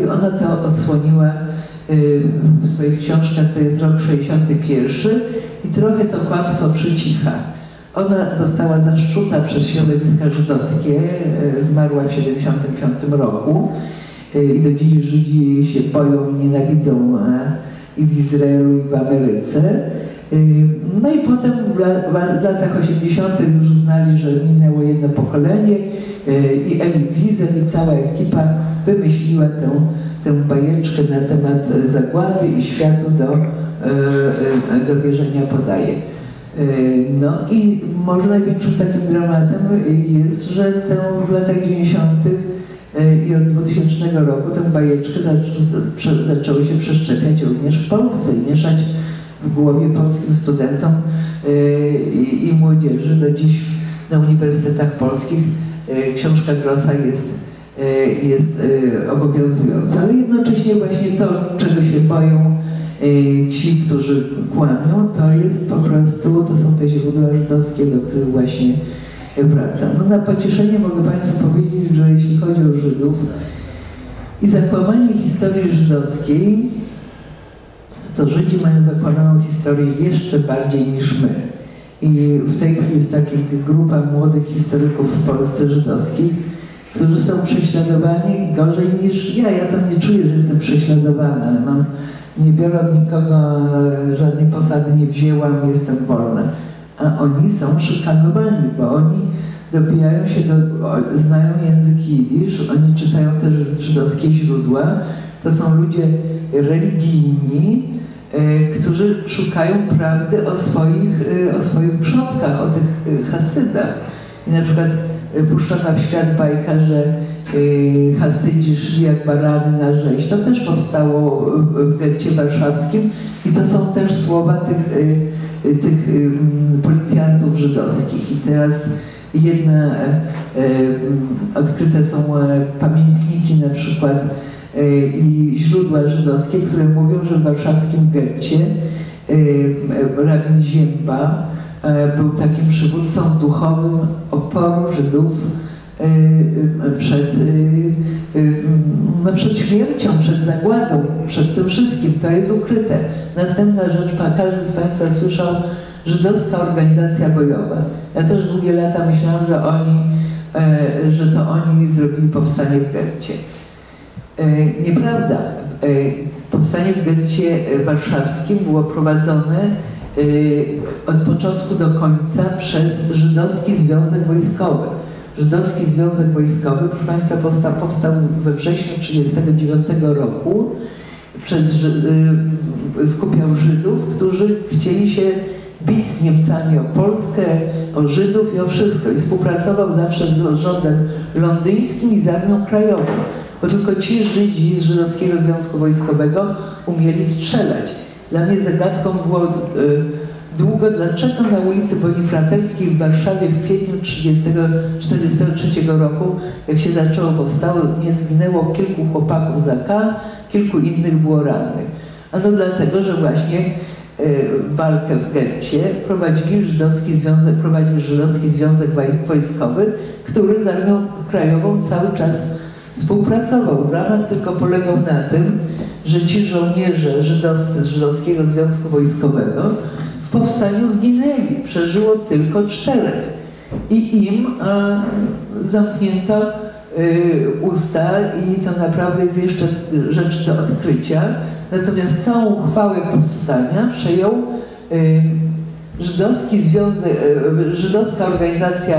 I ona to odsłoniła w swoich książkach, to jest rok 61 i trochę to kłamstwo przycicha. Ona została zaszczuta przez środowiska żydowskie, zmarła w 75 roku i do dziś Żydzi się boją nienawidzą i w Izraelu, i w Ameryce. No i potem w latach 80. już uznali, że minęło jedno pokolenie i Eli Wiesel i cała ekipa wymyśliła tę, tę bajeczkę na temat zagłady i światu do, do wierzenia podaje. No i może największym takim dramatem jest, że tę w latach 90. i od 2000 roku tę bajeczkę zaczęło się przeszczepiać również w Polsce mieszać w głowie polskim studentom i, i młodzieży. Do dziś na uniwersytetach polskich książka Grossa jest, jest obowiązująca, ale jednocześnie właśnie to, czego się boją ci, którzy kłamią, to jest po prostu, to są te źródła żydowskie, do których właśnie wracam. No na pocieszenie mogę Państwu powiedzieć, że jeśli chodzi o Żydów i zakłamanie historii żydowskiej, to Żydzi mają zakłamaną historię jeszcze bardziej niż my. I w tej chwili jest taka grupa młodych historyków w Polsce żydowskich, którzy są prześladowani gorzej niż ja. Ja tam nie czuję, że jestem prześladowana, mam, nie biorę od nikogo żadnej posady, nie wzięłam, jestem wolna. A oni są szykanowani, bo oni dobijają się do, znają język jidysz, oni czytają też żydowskie źródła. To są ludzie religijni, którzy szukają prawdy o swoich, o swoich przodkach, o tych hasydach. I na przykład puszczona w świat bajka, że hasydzi szli jak barany na rzeź. To też powstało w getcie warszawskim i to są też słowa tych, tych policjantów żydowskich. I teraz jedna, odkryte są pamiętniki na przykład i źródła żydowskie, które mówią, że w warszawskim getcie rabin Ziemba był takim przywódcą duchowym oporu Żydów przed, no przed śmiercią, przed zagładą, przed tym wszystkim. To jest ukryte. Następna rzecz, każdy z Państwa słyszał, żydowska organizacja bojowa. Ja też długie lata myślałam, że oni, że to oni zrobili powstanie w getcie. Nieprawda. Powstanie w getcie warszawskim było prowadzone od początku do końca przez Żydowski Związek Wojskowy. Żydowski Związek Wojskowy, proszę Państwa, powstał, powstał we wrześniu 1939 roku. Przez, skupiał Żydów, którzy chcieli się bić z Niemcami o Polskę, o Żydów i o wszystko. I współpracował zawsze z rządem londyńskim i z Armią Krajową bo tylko ci Żydzi z Żydowskiego Związku Wojskowego umieli strzelać. Dla mnie zagadką było y, długo, dlaczego na ulicy Bonifratelskiej w Warszawie w kwietniu 1943 roku, jak się zaczęło, powstało, nie zginęło kilku chłopaków z AK, kilku innych było rannych. A to dlatego, że właśnie y, walkę w getcie prowadzili żydowski związek, prowadził Żydowski Związek Wojskowy, który z Armią Krajową cały czas współpracował. Dramat tylko polegał na tym, że ci żołnierze żydowscy z Żydowskiego Związku Wojskowego w powstaniu zginęli. Przeżyło tylko czterech. I im a, zamknięto y, usta i to naprawdę jest jeszcze rzecz do odkrycia. Natomiast całą chwałę powstania przejął y, Żydowski Związek, Żydowska Organizacja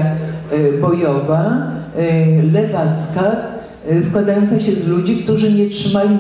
Bojowa, lewacka, składająca się z ludzi, którzy nie trzymali